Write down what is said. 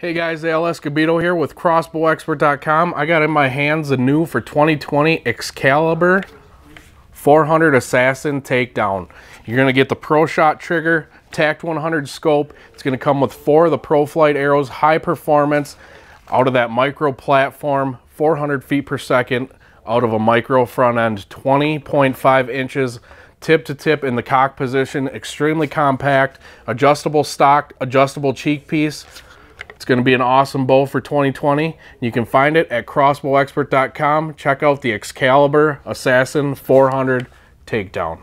Hey guys, Al Escobedo here with CrossbowExpert.com. I got in my hands the new for 2020 Excalibur 400 Assassin Takedown. You're going to get the Pro Shot trigger, TACT 100 scope. It's going to come with four of the Pro Flight arrows, high performance, out of that micro platform, 400 feet per second, out of a micro front end, 20.5 inches tip to tip in the cock position, extremely compact, adjustable stock, adjustable cheek piece. It's going to be an awesome bow for 2020. You can find it at crossbowexpert.com. Check out the Excalibur Assassin 400 Takedown.